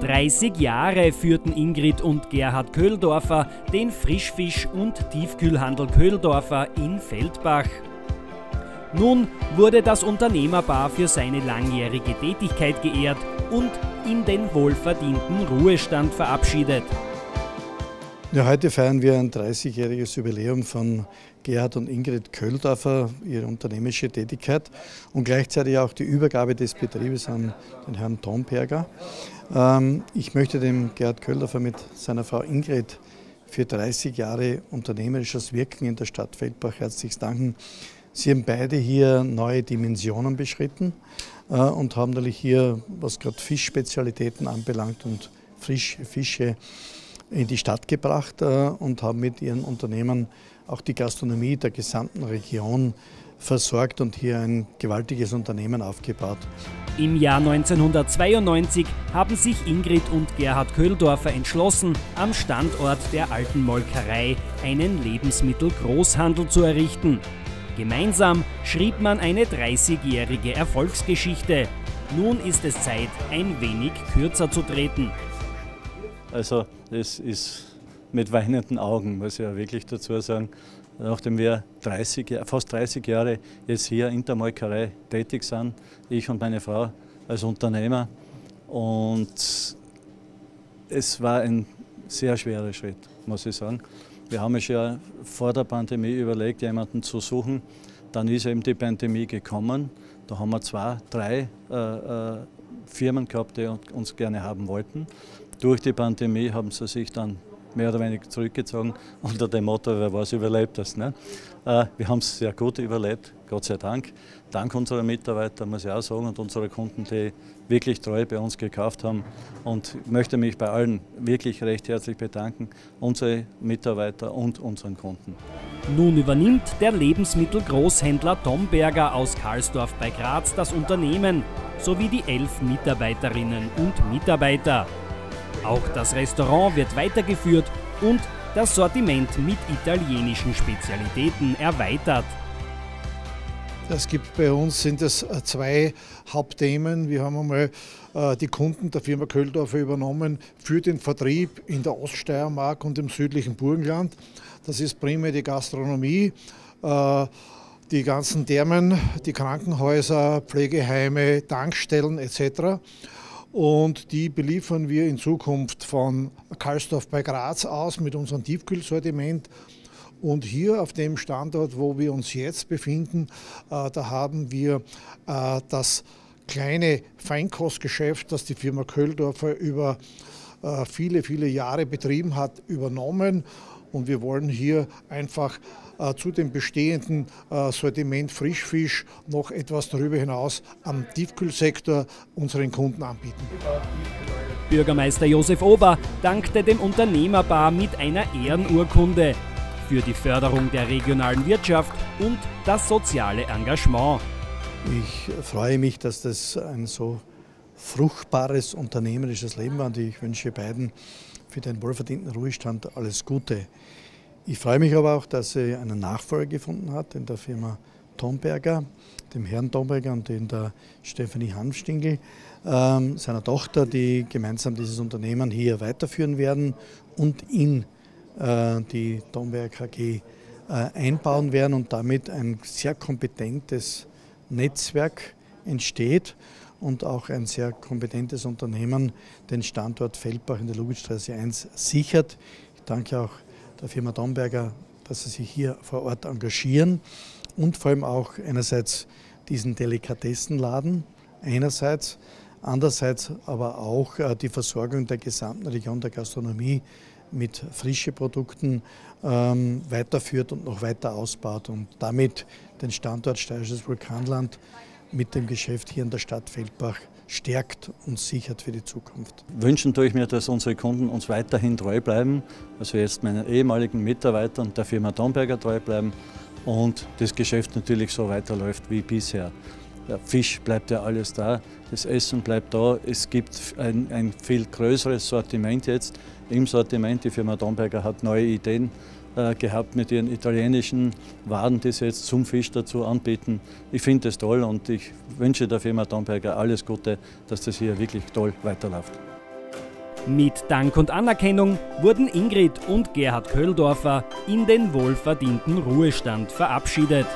30 Jahre führten Ingrid und Gerhard Köhldorfer den Frischfisch- und Tiefkühlhandel Köhldorfer in Feldbach. Nun wurde das Unternehmerpaar für seine langjährige Tätigkeit geehrt und in den wohlverdienten Ruhestand verabschiedet. Ja, heute feiern wir ein 30-jähriges Jubiläum von Gerhard und Ingrid Köhldorfer, ihre unternehmerische Tätigkeit und gleichzeitig auch die Übergabe des Betriebes an den Herrn Tomberger. Ähm, ich möchte dem Gerhard Köhldorfer mit seiner Frau Ingrid für 30 Jahre unternehmerisches Wirken in der Stadt Feldbach herzlich danken. Sie haben beide hier neue Dimensionen beschritten äh, und haben natürlich hier, was gerade Fischspezialitäten anbelangt und Frischfische, in die Stadt gebracht äh, und haben mit ihren Unternehmen auch die Gastronomie der gesamten Region versorgt und hier ein gewaltiges Unternehmen aufgebaut. Im Jahr 1992 haben sich Ingrid und Gerhard Köhldorfer entschlossen, am Standort der alten Molkerei einen Lebensmittelgroßhandel zu errichten. Gemeinsam schrieb man eine 30-jährige Erfolgsgeschichte. Nun ist es Zeit, ein wenig kürzer zu treten. Also das ist mit weinenden Augen, muss ich ja wirklich dazu sagen. Nachdem wir 30, fast 30 Jahre jetzt hier in der Molkerei tätig sind, ich und meine Frau als Unternehmer. Und es war ein sehr schwerer Schritt, muss ich sagen. Wir haben uns ja vor der Pandemie überlegt, jemanden zu suchen. Dann ist eben die Pandemie gekommen. Da haben wir zwei, drei äh, äh Firmen gehabt, die uns gerne haben wollten. Durch die Pandemie haben sie sich dann mehr oder weniger zurückgezogen unter dem Motto, wer was überlebt das. Ne? Äh, wir haben es sehr gut überlebt, Gott sei Dank. Dank unserer Mitarbeiter, muss ich auch sagen, und unserer Kunden, die wirklich treu bei uns gekauft haben. Und ich möchte mich bei allen wirklich recht herzlich bedanken, unsere Mitarbeiter und unseren Kunden. Nun übernimmt der Lebensmittelgroßhändler Tom Berger aus Karlsdorf bei Graz das Unternehmen sowie die elf Mitarbeiterinnen und Mitarbeiter. Auch das Restaurant wird weitergeführt und das Sortiment mit italienischen Spezialitäten erweitert. Es gibt bei uns sind es äh, zwei Hauptthemen. Wir haben einmal äh, die Kunden der Firma Köhldorfer übernommen für den Vertrieb in der Oststeiermark und im südlichen Burgenland. Das ist primär die Gastronomie, äh, die ganzen Thermen, die Krankenhäuser, Pflegeheime, Tankstellen etc. Und die beliefern wir in Zukunft von Karlsdorf bei Graz aus mit unserem Tiefkühlsortiment. Und hier auf dem Standort, wo wir uns jetzt befinden, äh, da haben wir äh, das kleine Feinkostgeschäft, das die Firma Köhldorfer über äh, viele, viele Jahre betrieben hat, übernommen. Und wir wollen hier einfach zu dem bestehenden äh, Sortiment Frischfisch noch etwas darüber hinaus am Tiefkühlsektor unseren Kunden anbieten. Bürgermeister Josef Ober dankte dem Unternehmerpaar mit einer Ehrenurkunde für die Förderung der regionalen Wirtschaft und das soziale Engagement. Ich freue mich, dass das ein so fruchtbares unternehmerisches Leben war und ich wünsche beiden für den wohlverdienten Ruhestand alles Gute. Ich freue mich aber auch, dass sie einen Nachfolger gefunden hat in der Firma Tomberger, dem Herrn Tomberger und in der Stefanie Hanfstingel, äh, seiner Tochter, die gemeinsam dieses Unternehmen hier weiterführen werden und in äh, die Tomberg AG äh, einbauen werden und damit ein sehr kompetentes Netzwerk entsteht und auch ein sehr kompetentes Unternehmen den Standort Feldbach in der Ludwigstraße 1 sichert. Ich danke auch der Firma Domberger, dass sie sich hier vor Ort engagieren und vor allem auch einerseits diesen Delikatessenladen, einerseits, andererseits aber auch äh, die Versorgung der gesamten Region der Gastronomie mit frischen Produkten ähm, weiterführt und noch weiter ausbaut und damit den Standort Steirisches Vulkanland mit dem Geschäft hier in der Stadt Feldbach stärkt und sichert für die Zukunft. Wünschen tue ich mir, dass unsere Kunden uns weiterhin treu bleiben, also jetzt meinen ehemaligen Mitarbeitern der Firma Domberger treu bleiben und das Geschäft natürlich so weiterläuft wie bisher. Der Fisch bleibt ja alles da, das Essen bleibt da, es gibt ein, ein viel größeres Sortiment jetzt im Sortiment. Die Firma Domberger hat neue Ideen äh, gehabt mit ihren italienischen Waren, die sie jetzt zum Fisch dazu anbieten. Ich finde das toll und ich wünsche der Firma Domberger alles Gute, dass das hier wirklich toll weiterläuft. Mit Dank und Anerkennung wurden Ingrid und Gerhard Köhldorfer in den wohlverdienten Ruhestand verabschiedet.